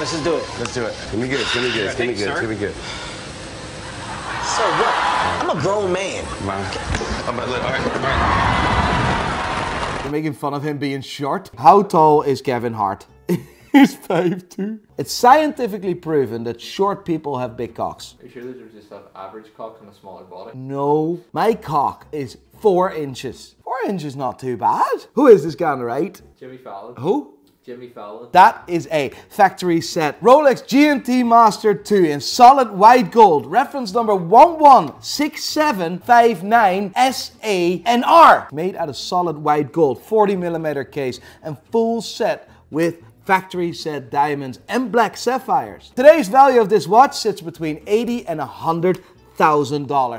Let's just do it. Let's do it. Give me good. Give me good. Give me good. Give me good. So what? I'm a grown man. Come. I'm about to let- all right, all right. You're making fun of him being short. How tall is Kevin Hart? He's 5'2". It's scientifically proven that short people have big cocks. Are you sure that there's just have average cock and a smaller body? No, my cock is four inches. Four inches not too bad. Who is this guy on the right? Jimmy Fallon. Who? Jimmy Fallon. That is a factory set Rolex GMT Master 2 in solid white gold, reference number 116759SANR. Made out of solid white gold, 40 millimeter case, and full set with factory set diamonds and black sapphires. Today's value of this watch sits between 80 and 100 thousand dollars.